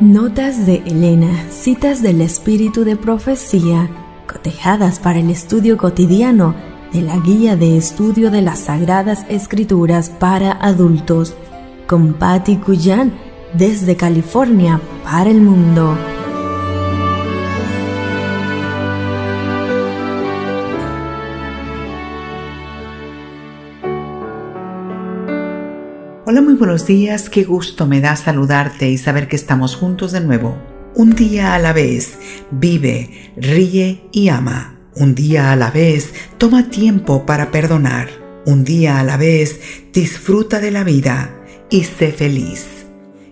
Notas de Elena, citas del espíritu de profecía, cotejadas para el estudio cotidiano de la guía de estudio de las Sagradas Escrituras para adultos, con Patty Cuyan desde California para el mundo. Hola, muy buenos días, qué gusto me da saludarte y saber que estamos juntos de nuevo. Un día a la vez, vive, ríe y ama. Un día a la vez, toma tiempo para perdonar. Un día a la vez, disfruta de la vida y sé feliz.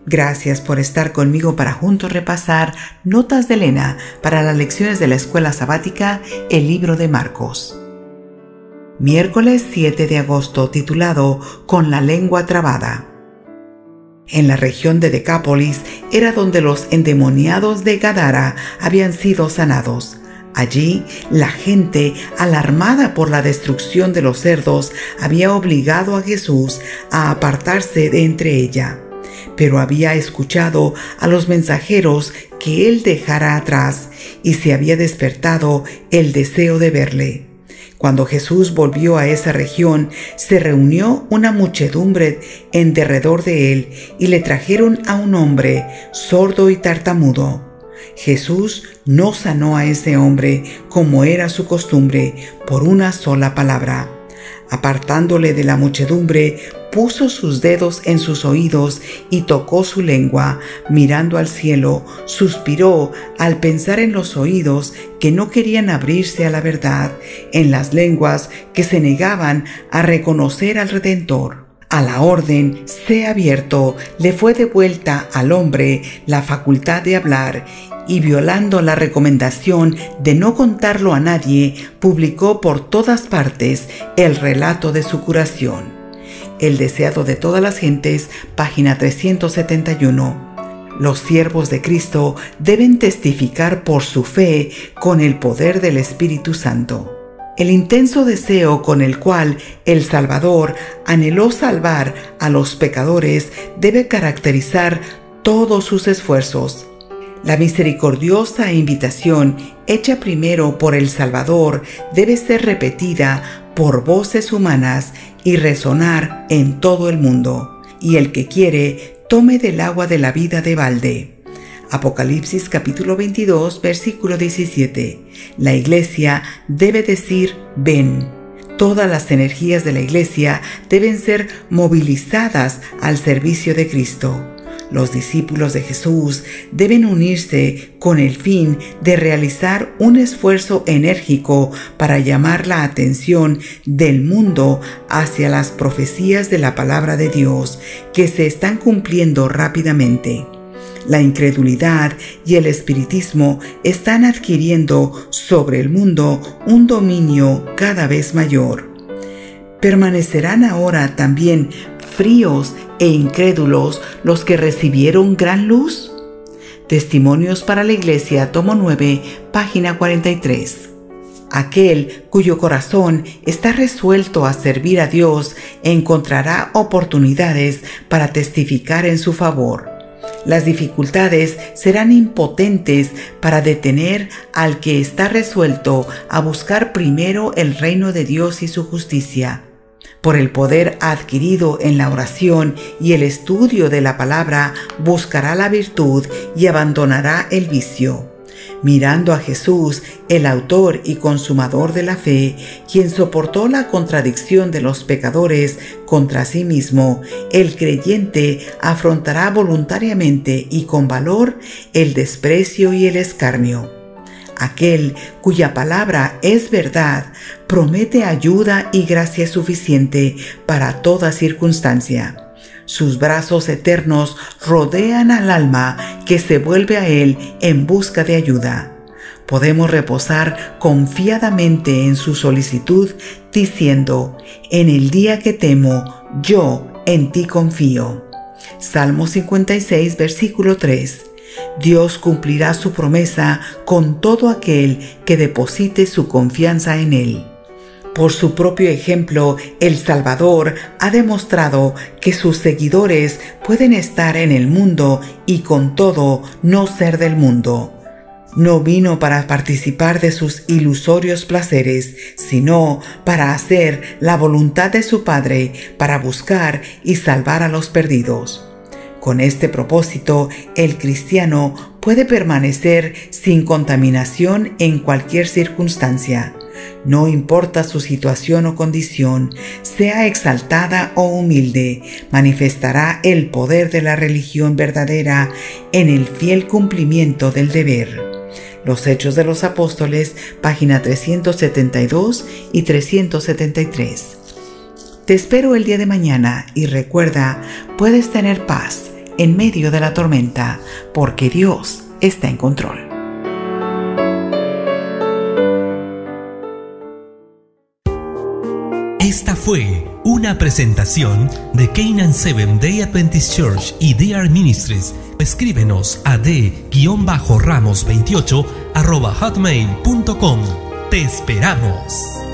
Gracias por estar conmigo para juntos repasar Notas de Elena para las lecciones de la escuela sabática, el libro de Marcos miércoles 7 de agosto titulado Con la lengua trabada. En la región de Decápolis era donde los endemoniados de Gadara habían sido sanados. Allí la gente, alarmada por la destrucción de los cerdos, había obligado a Jesús a apartarse de entre ella. Pero había escuchado a los mensajeros que él dejara atrás y se había despertado el deseo de verle. Cuando Jesús volvió a esa región, se reunió una muchedumbre en derredor de él y le trajeron a un hombre sordo y tartamudo. Jesús no sanó a ese hombre como era su costumbre por una sola palabra. Apartándole de la muchedumbre, puso sus dedos en sus oídos y tocó su lengua, mirando al cielo, suspiró al pensar en los oídos que no querían abrirse a la verdad, en las lenguas que se negaban a reconocer al Redentor. A la orden, sea abierto, le fue devuelta al hombre la facultad de hablar y violando la recomendación de no contarlo a nadie, publicó por todas partes el relato de su curación. El deseado de todas las gentes, página 371. Los siervos de Cristo deben testificar por su fe con el poder del Espíritu Santo. El intenso deseo con el cual el Salvador anheló salvar a los pecadores debe caracterizar todos sus esfuerzos. La misericordiosa invitación hecha primero por el Salvador debe ser repetida por voces humanas y resonar en todo el mundo. Y el que quiere, tome del agua de la vida de balde. Apocalipsis capítulo 22, versículo 17. La iglesia debe decir ven. Todas las energías de la iglesia deben ser movilizadas al servicio de Cristo. Los discípulos de Jesús deben unirse con el fin de realizar un esfuerzo enérgico para llamar la atención del mundo hacia las profecías de la palabra de Dios que se están cumpliendo rápidamente. La incredulidad y el espiritismo están adquiriendo sobre el mundo un dominio cada vez mayor. ¿Permanecerán ahora también fríos e incrédulos los que recibieron gran luz? Testimonios para la Iglesia, tomo 9, página 43. Aquel cuyo corazón está resuelto a servir a Dios encontrará oportunidades para testificar en su favor. Las dificultades serán impotentes para detener al que está resuelto a buscar primero el reino de Dios y su justicia por el poder adquirido en la oración y el estudio de la palabra, buscará la virtud y abandonará el vicio. Mirando a Jesús, el autor y consumador de la fe, quien soportó la contradicción de los pecadores contra sí mismo, el creyente afrontará voluntariamente y con valor el desprecio y el escarnio. Aquel cuya palabra es verdad promete ayuda y gracia suficiente para toda circunstancia. Sus brazos eternos rodean al alma que se vuelve a Él en busca de ayuda. Podemos reposar confiadamente en su solicitud, diciendo, en el día que temo, yo en ti confío. Salmo 56, versículo 3. Dios cumplirá su promesa con todo aquel que deposite su confianza en Él. Por su propio ejemplo, el Salvador ha demostrado que sus seguidores pueden estar en el mundo y con todo no ser del mundo. No vino para participar de sus ilusorios placeres, sino para hacer la voluntad de su Padre, para buscar y salvar a los perdidos. Con este propósito, el cristiano puede permanecer sin contaminación en cualquier circunstancia. No importa su situación o condición, sea exaltada o humilde, manifestará el poder de la religión verdadera en el fiel cumplimiento del deber. Los Hechos de los Apóstoles, página 372 y 373. Te espero el día de mañana y recuerda, puedes tener paz en medio de la tormenta, porque Dios está en control. Esta fue una presentación de Canaan Seven Day Adventist Church y DR Ministries. Escríbenos a d-ramos28 hotmail.com. Te esperamos.